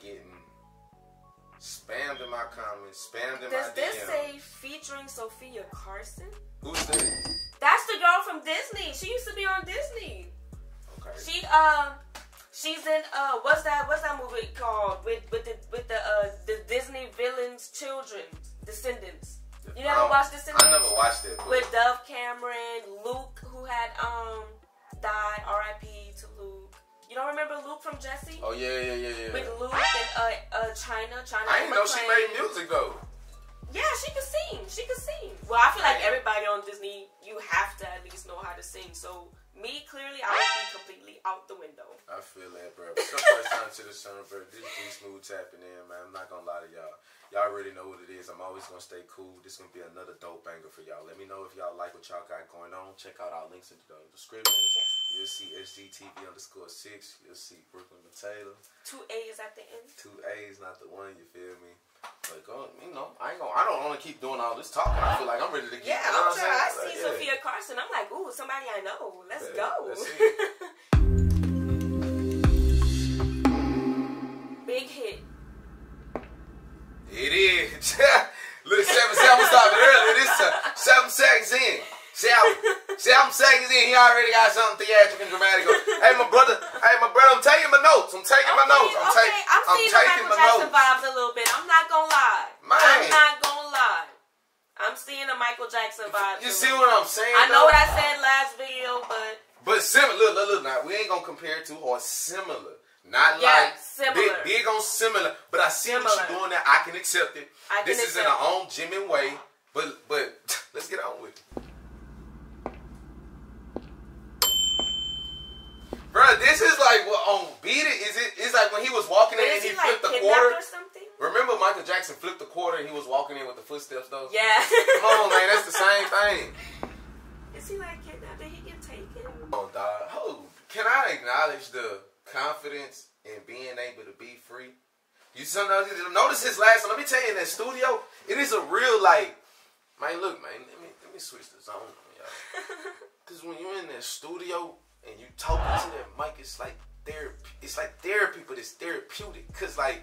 getting spammed in my comments, spammed in Does my this DM. say featuring Sofia Carson? Who's that? That's the girl from Disney. She used to be on Disney. Okay. She uh she's in uh what's that what's that movie called with with the with the uh the Disney villains children descendants. You never don't- watched Descendants? I never watched it. With Dove Cameron, Luke who had um died, R.I.P. to Luke. You don't remember Luke from Jessie? oh yeah, yeah, yeah, yeah. With Luke and uh uh China, China. I didn't know she made music though. Yeah, she could sing. She could sing. Well, I feel like everybody on Disney, you have to at least know how to sing. So me, clearly, I would be completely out the window. I feel that, bro. It's the first time to the summer, bro. This is smooth tapping in, man. I'm not gonna lie to y'all. Y'all already know what it is. I'm always gonna stay cool. This gonna be another dope banger for y'all. Let me know if y'all like what y'all got going on. Check out our links in the description. You'll see SGTV underscore six. You'll see Brooklyn Matalaa. Two A's at the end. Two A's, not the one. You feel me? But go, you know, I ain't gonna. I don't want to keep doing all this talking. I feel like I'm ready to get. Yeah, you know I'm sure. I see Like, Sofia Carson. I'm like, ooh, somebody I know. Let's Yeah, go. let's Big hit. It is. Look, seven, seven, stop it earlier this time. Seven seconds in. Seven, seven seconds in, he already got something theatrical and grammatical. Hey, my brother. Hey, my brother. I'm taking my notes. I'm taking my notes. I'm, okay, taking. I'm I'm taking Michael my Jackson notes. vibes a little bit. I'm not gonna lie. Man. I'm not gonna lie. I'm seeing the Michael Jackson vibes. You see what. I'm saying? I know though? what I said last video, but But similar. Look, look, look. Now we ain't gonna compare to or similar. Not Yeah, like similar. Big, big on similar. But I see what Similar. you're doing there. I can accept it. I can this is in our own Jimin way. But but let's get on with it. Bruh, this is like what on Beat It. Is it? It's like when he was walking in and is he he like flipped the quarter. or something? Remember Michael Jackson flipped the quarter and he was walking in with the footsteps though? Yeah. Come on, man, that's the same thing. Is he like kidnapped? Did he get taken? Oh, dog. Oh, can I acknowledge the confidence in being able to be free? You sometimes you notice his last. Let me tell you, in that studio, it is a real like, man. Look, man. Let me let me switch the zone, on y'all. Because when you're in that studio and you talking to that mic, it's like therapy. It's like therapy, but it's therapeutic. Cause like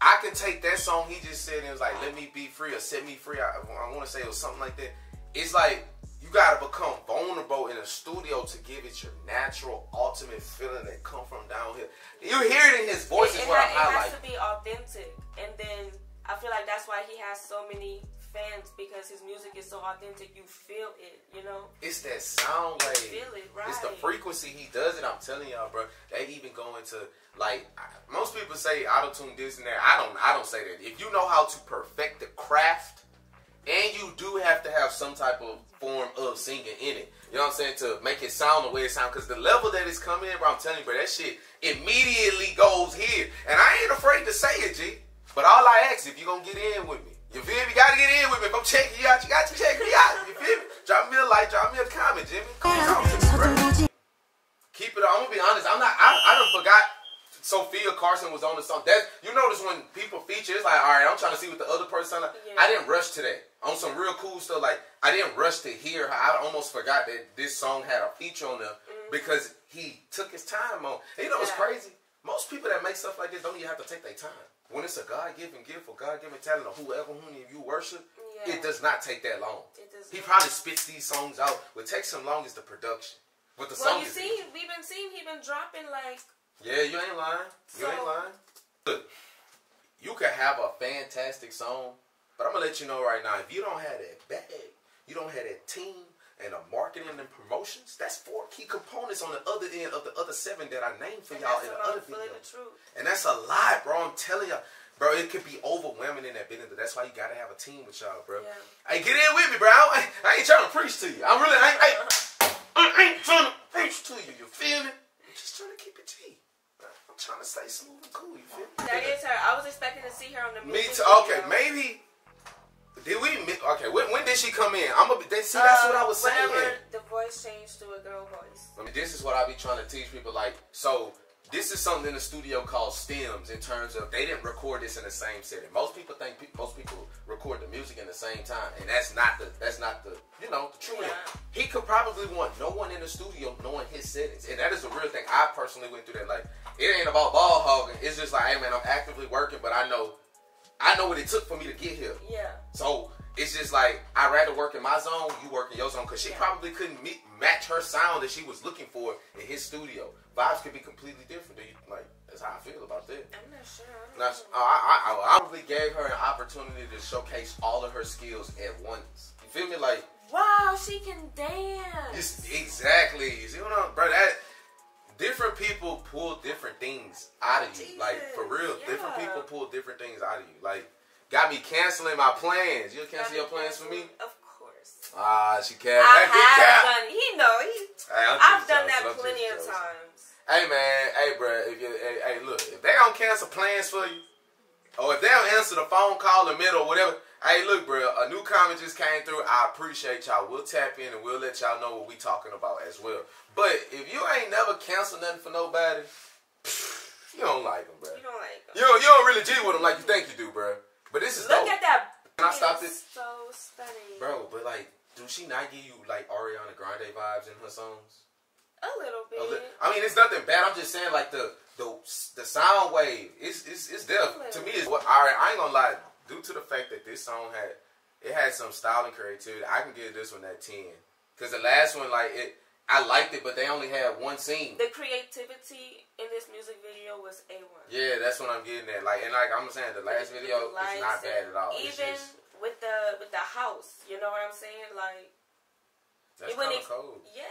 I can take that song he just said and it was like, "Let me be free" or "Set me free." I, I want to say it was something like that. It's like you gotta become vulnerable in a studio to give it your natural, ultimate feeling that come from down here. You hear it in his voice. it, is what I'm it has to be authentic, and then I feel like that's why he has so many fans because his music is so authentic. You feel it, you know. It's that sound wave. feel it, It's the frequency he does it. I'm telling y'all, bro. They even go into like most people say auto tune this and that. I don't. I don't say that. If you know how to perfect the craft, and you do have to have some type of form of singing in it. You know what I'm saying to make it sound the way it sounds. Because the level that it's coming in, bro. I'm telling you, bro. That shit immediately goes here, and I ain't afraid to say it, G. But all I ask, if you're gonna get in with me, you feel me? You gotta get in with me. If I'm checking you out, you got to check me out. You feel me? Drop me a like, drop me a comment, Jimmy. Come on, talk to me, bro. Keep it. I'm gonna be honest. I'm not. I, I done forgot. Sofia Carson was on the song. That you notice when people feature, it's like, all right, I'm trying to see what the other person. Like. Yeah. I didn't rush to that. On some real cool stuff, like I didn't rush to hear. her. I almost forgot that this song had a feature on there because he took his time on. You know what's Mm-hmm. Crazy? Most people that make stuff like this don't even have to take their time. When it's a God-given gift or God-given talent or whoever whom you worship, Yeah. it does not take that long. It does He probably spits these songs out. What takes him long is the production. But the Well, song you see, we've been seeing he been dropping like yeah, you ain't lying. You ain't lying. Look, you can have a fantastic song, but I'm gonna let you know right now, if you don't have that bag, you don't have that team and the marketing and promotions, that's four key components on the other end of the other seven that I named for y'all in the other video. the. And that's a lot, bro. I'm telling y'all. Bro, it could be overwhelming in that business, that's why you gotta have a team with y'all, bro. Yeah. Hey, get in with me, bro. I, ain't- I ain't trying to preach to you. I'm really, I, ain't- I, I ain't trying to preach to you. You feel me? I'm just trying to keep it G. I'm trying to stay smooth and cool. You feel me? That is her. I was expecting to see her on the Me too. Okay, maybe. Did we? Okay, when, when did she come in? I'm gonna. See, that's what I was Uh, saying. Whenever the voice changed to a girl voice. I mean, this is what I be trying to teach people. Like, so this is something in the studio called stems in terms of they didn't record this in the same setting. Most people think pe- most people record the music in the same time, and that's not the that's not the you know the true. Yeah. He could probably want no one in the studio knowing his settings, and that is a real thing. I personally went through that. Like it ain't about ball hogging. It's just like, hey man, I'm actively working, but I know I know what it took for me to get here. Yeah. So it's just like I'd rather work in my zone, you work in your zone, because she Yeah. probably couldn't meet, match her sound that she was looking for in his studio. Vibes could be completely different. You like? That's how I feel about that. I'm not sure. I don't Now, know. I, I, I probably gave her an opportunity to showcase all of her skills at once. You feel me? Like, Wow, she can dance. it's exactly. You see what I'm, bro? That different people pull different things out of you. Like for real, Jesus, different people pull different things out of you. Like, got me canceling my plans. You'll cancel your plans for me? Of course. Ah, she can't. I have done. He know. He. Hey, I've done jealous. that I'm plenty of times. Hey man, hey bro, if you, hey, hey look, if they don't cancel plans for you, or if they don't answer the phone call in the middle or whatever, hey look bro, a new comment just came through. I appreciate y'all. We'll tap in and we'll let y'all know what we talking about as well. But if you ain't never canceled nothing for nobody, you don't like them, bro. You don't like. You don't, you don't really G with them like you think you do, bro. But this is Look dope, at that. Can I stop this? So stunning. bro. But like, do she not give you like Ariana Grande vibes in her songs? A little bit. A li- I mean, it's nothing bad. I'm just saying, like the the the sound wave, it's it's it's there. To me, is what. All right, I ain't gonna lie. Due to the fact that this song had it had some style and creativity, I can give this one that ten. Cause the last one, like it, I liked it, but they only had one scene. The creativity in this music video was a one. Yeah, that's what I'm getting at. Like, and like I'm saying, the last video is not bad at all. Even just with the with the house, you know what I'm saying? Like, that's kind of cold. yeah,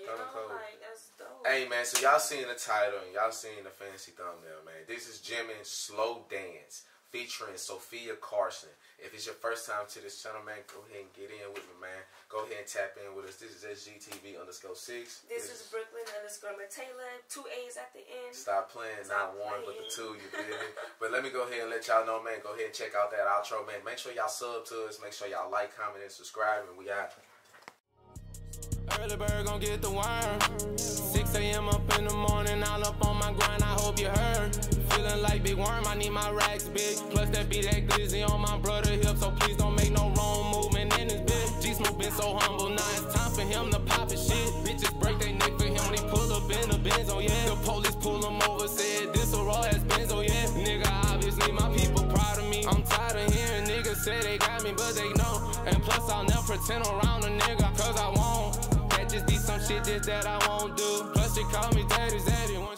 you Kinda know, cold. like that's dope. Hey man, so y'all seen the title and y'all seen the fancy thumbnail, man. This is Jimin Slow Dance featuring Sofia Carson. If it's your first time to this channel, man, go ahead and get in with me, man. Go ahead and tap in with us. This is SGTV underscore six. This is Brooklyn underscore Matalaa, two A's at the end. Stop playing, Stop not one, but the two, you feel me? but let me go ahead and let y'all know, man. Go ahead and check out that outro, man. Make sure y'all sub to us. Make sure y'all like, comment, and subscribe, and we out. Early bird gon' get the worm. 6 a.m. up in the morning, all up on my grind. I hope you heard. Like big worm, I need my racks big. Plus that be that glizzy on my brother hip, so please don't make no wrong movement in this bitch. G Smooth been so humble, now it's time for him to pop his shit. Bitches break their neck for him when he pull up in the Benz, oh yeah. The police pull him over, said this a raw ass Benz, oh yeah. Nigga, obviously my people proud of me. I'm tired of hearing niggas say they got me, but they know. And plus I'll never pretend around a nigga, cause I won't. That just be some shit just that I won't do. Plus she call me daddy's daddy.